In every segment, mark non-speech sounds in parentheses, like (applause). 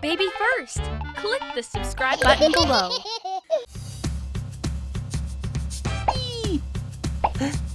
baby first. Click the subscribe (laughs) button below. (laughs)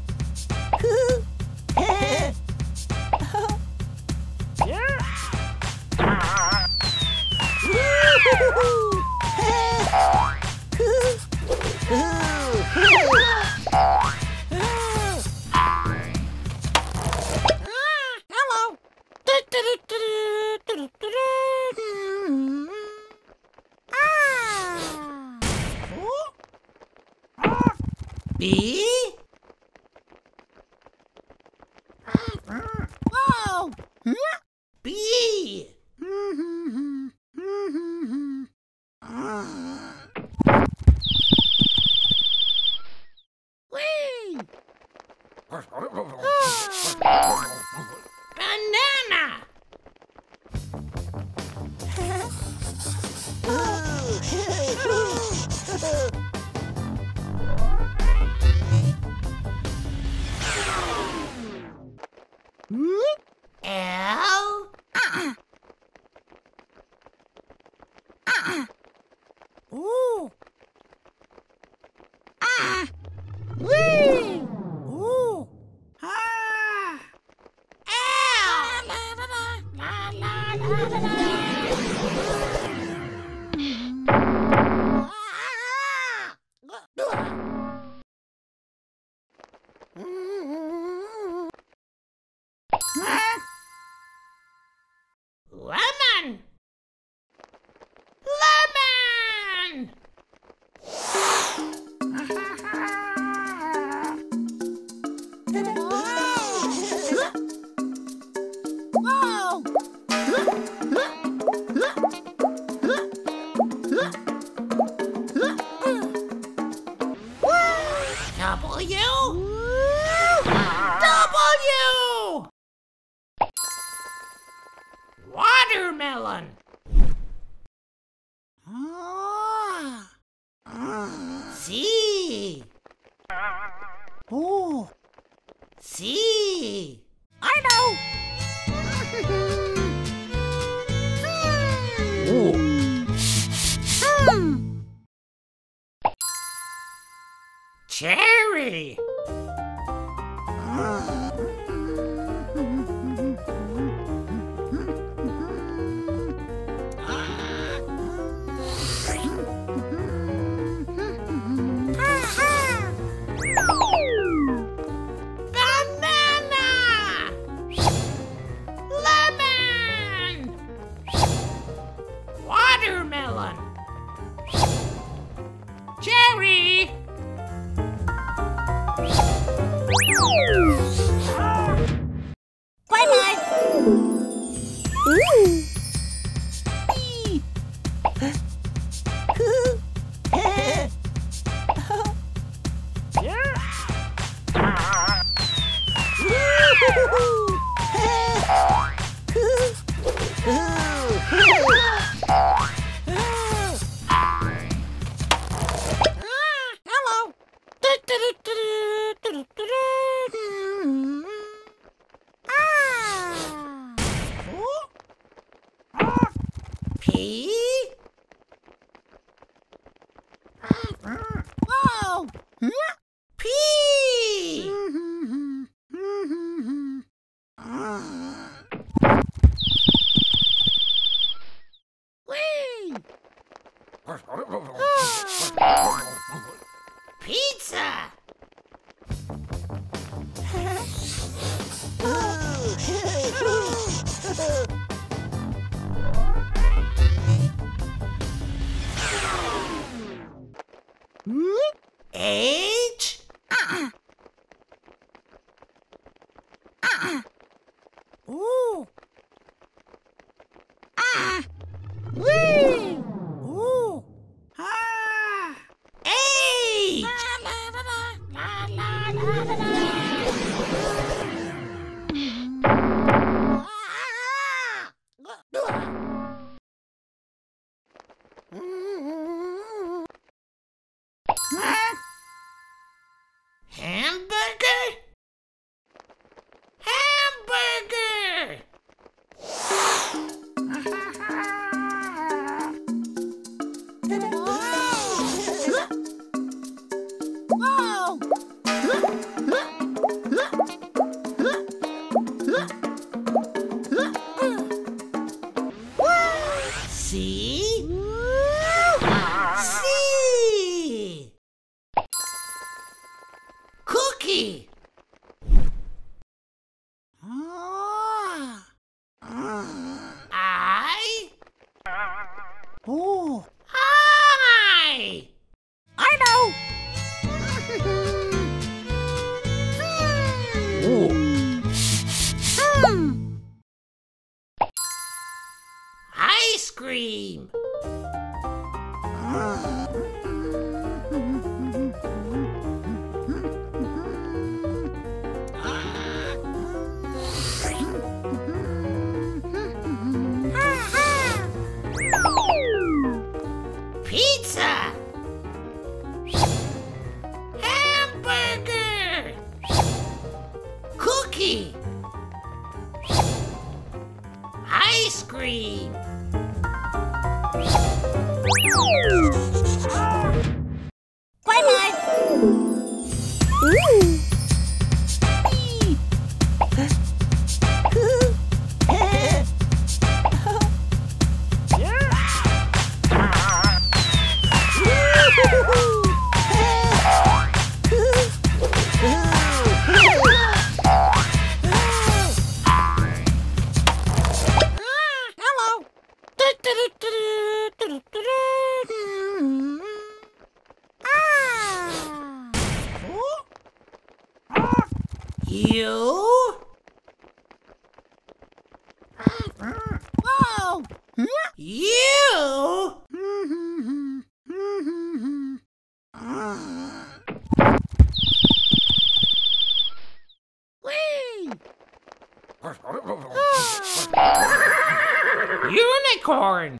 See? I know! (laughs) did it. Unicorn!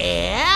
Yeah.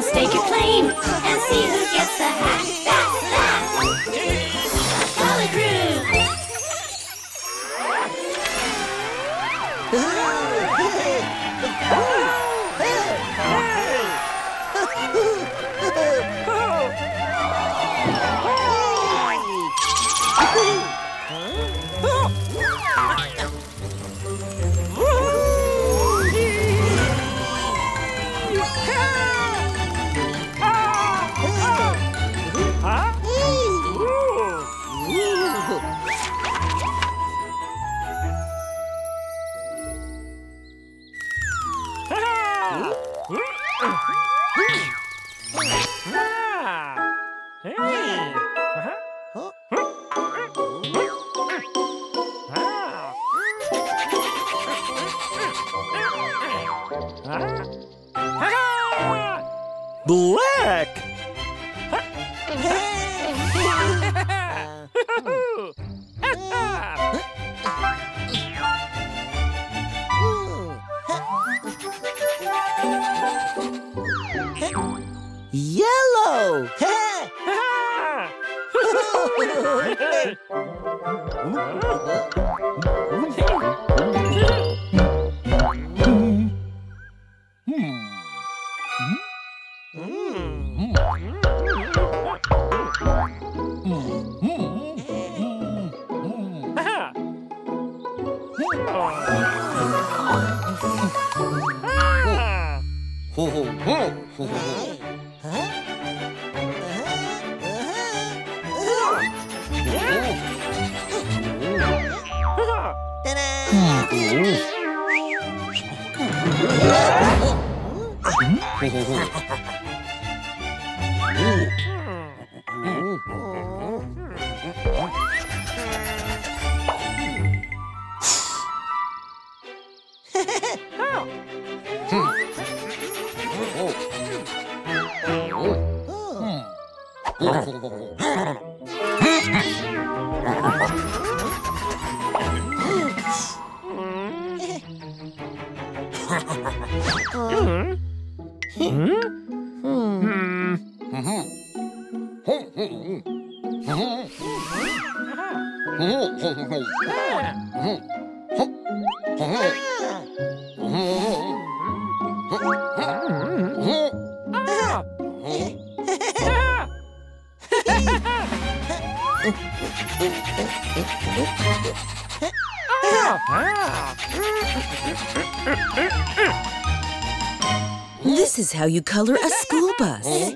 Now stake a claim and see who gets the hat. Yellow. (laughs) (laughs) Oh. How you color a school (laughs) bus.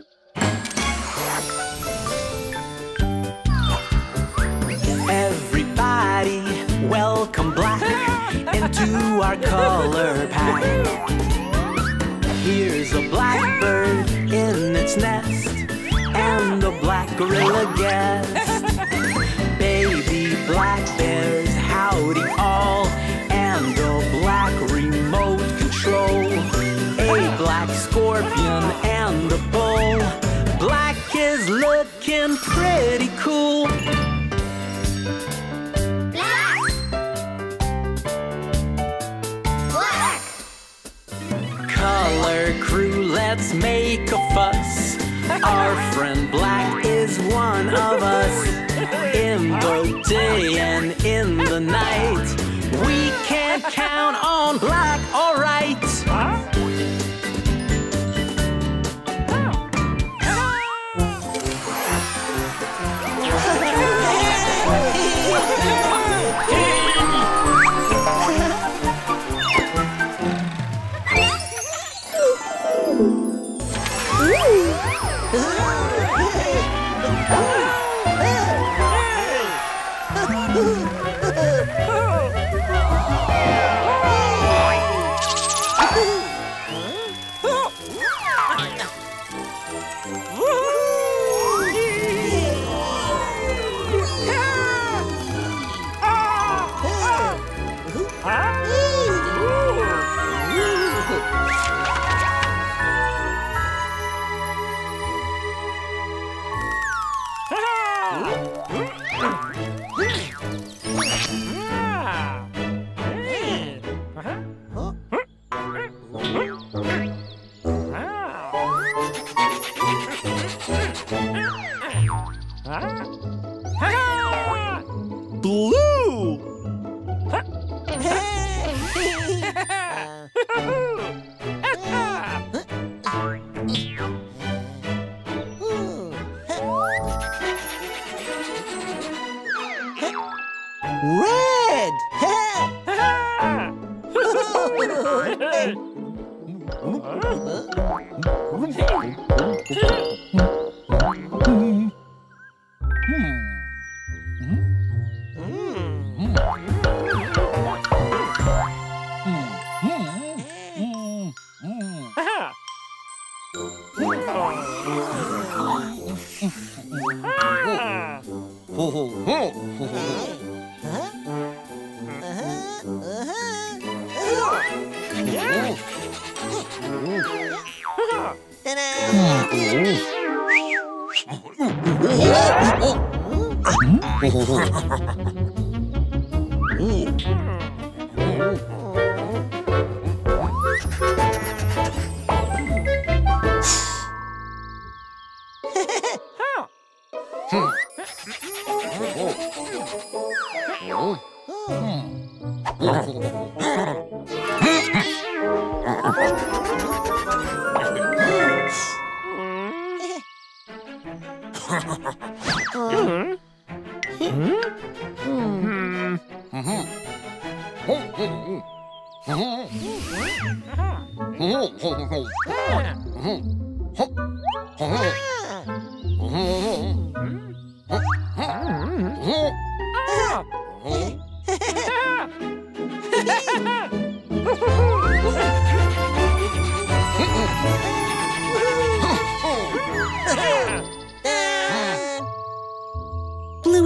Black scorpion and the bull. Black is looking pretty cool. Black. Black. Color crew, let's make a fuss. Our friend Black is one of us. In the day and in the night, we can't count on Black, alright. ほうほう。ほう。ほうほう。ほうほう。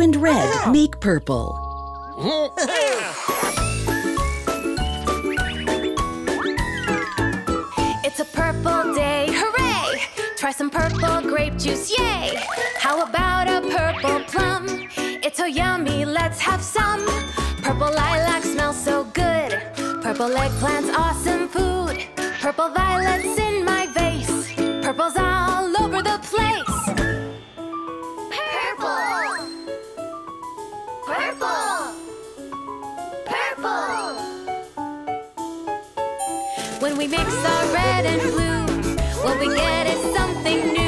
And red make purple. (laughs) It's a purple day, hooray! Try some purple grape juice, yay! How about a purple plum? It's so yummy, let's have some. Purple lilac smells so good. Purple eggplant's awesome food. Purple violets in my vase. Purple's we mix our red and blue, what we get is something new.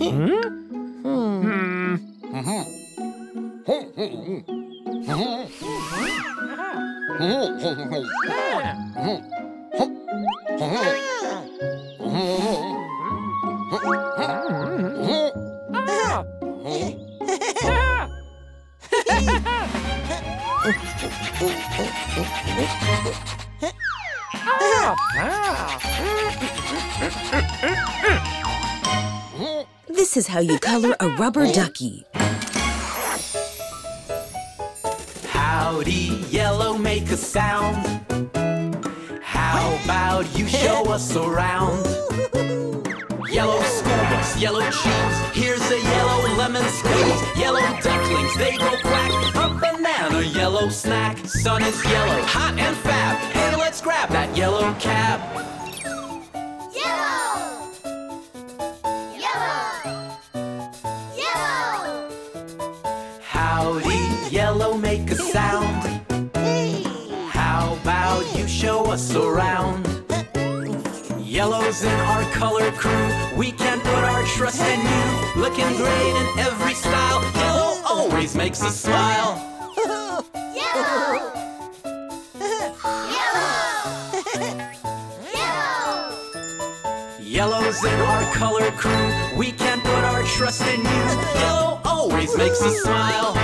うん、how you color a rubber ducky. Howdy, yellow, make a sound. How about you show (laughs) us around? Yellow school bus, yellow shoes. Here's a yellow lemon squeeze. Yellow ducklings, they go quack. A banana, yellow snack. Sun is yellow, hot and fab. Hey, let's grab that yellow cab. Yellow's in our color crew. We can put our trust in you. Looking great in every style. Yellow always makes us smile. Yellow! Yellow! Yellow! Yellow's in our color crew. We can put our trust in you. Yellow always makes us smile.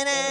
Red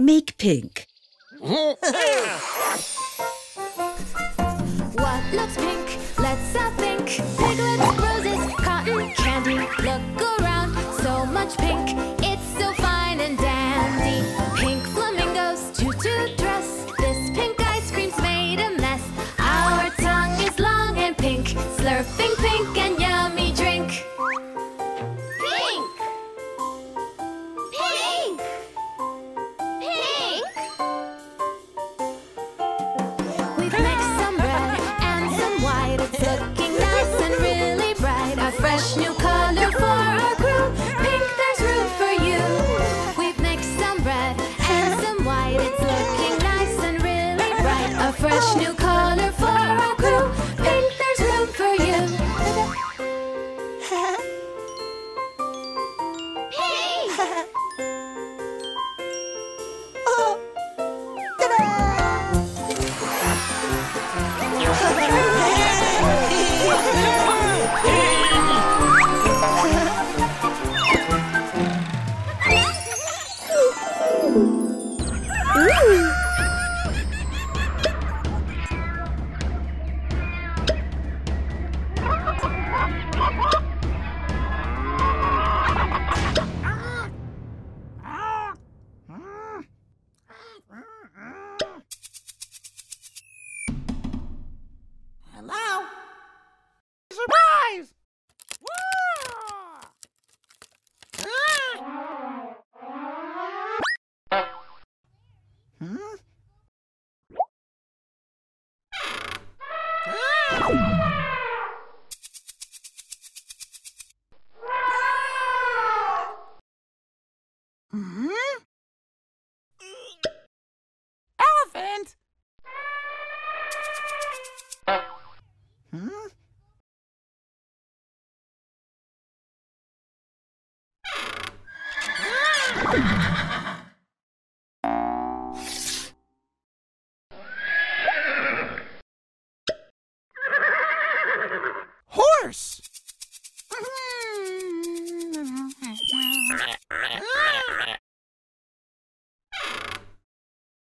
make pink. (laughs) What looks pink? Let's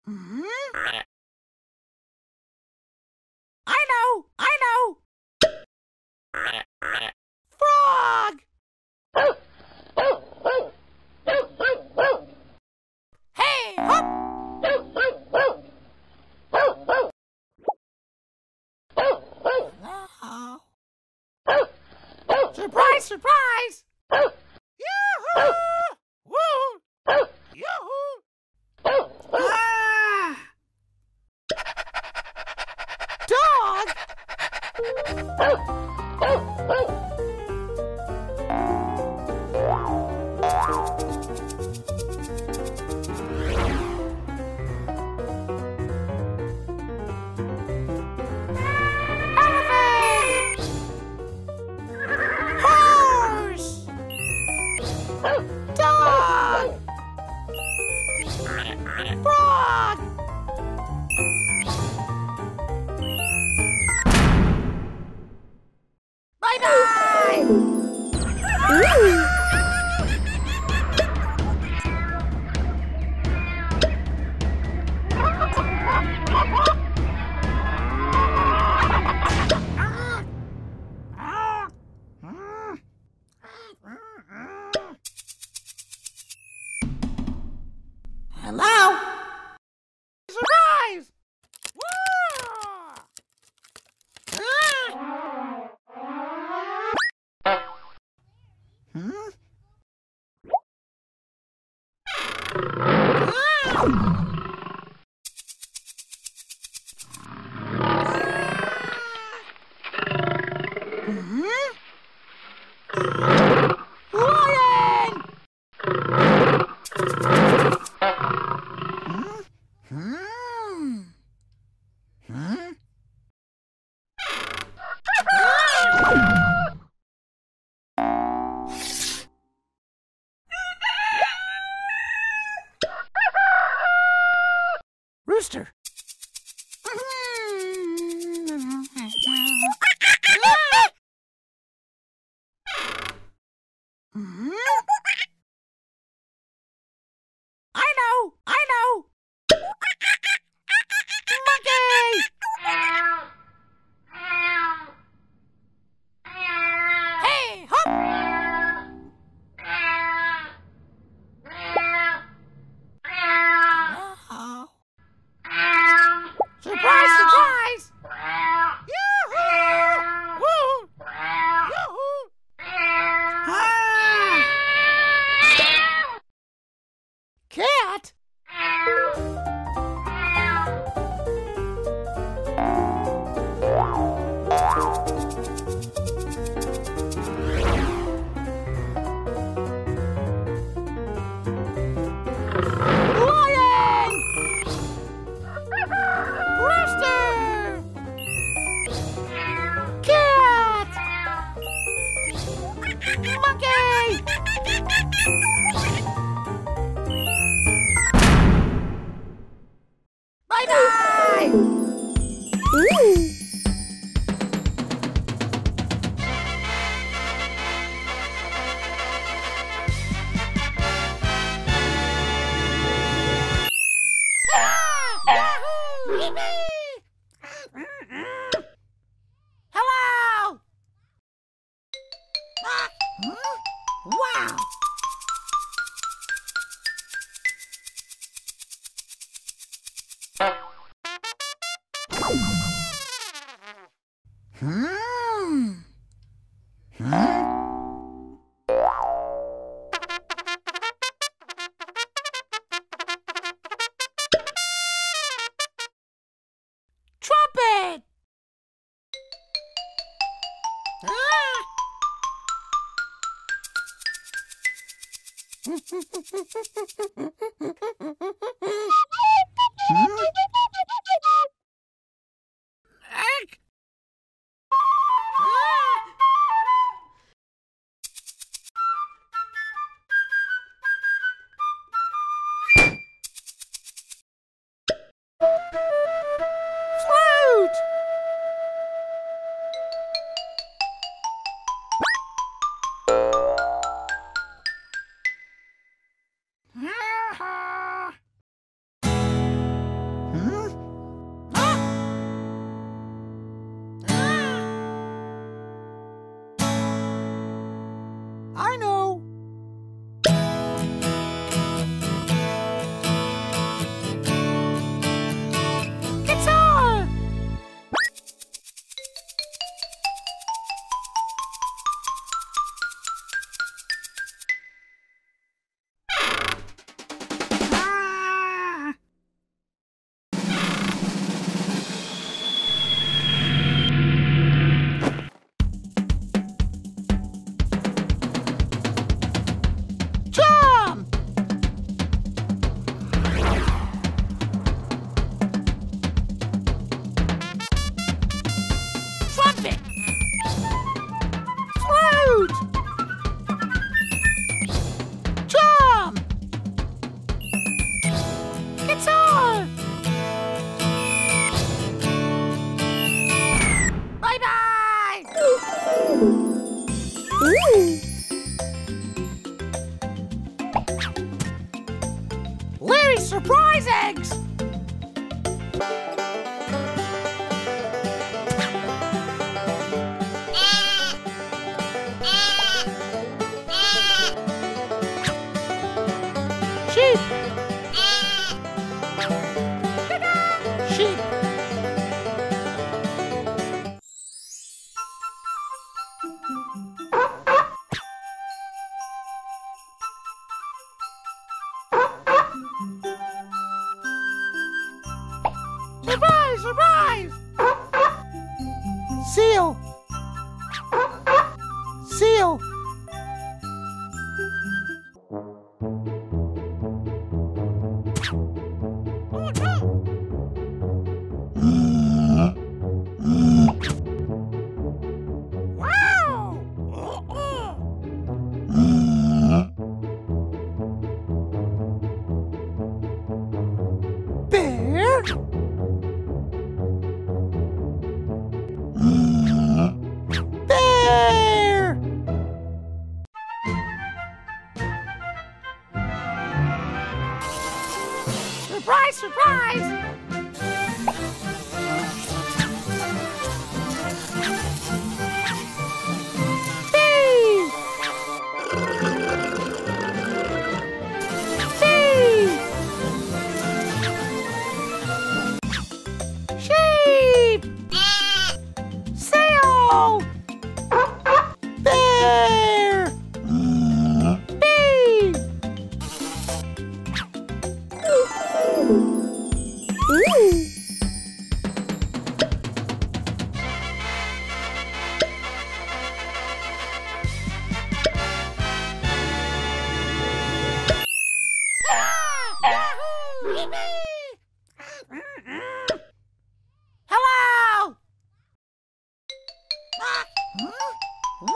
Hmm? I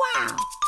Wow!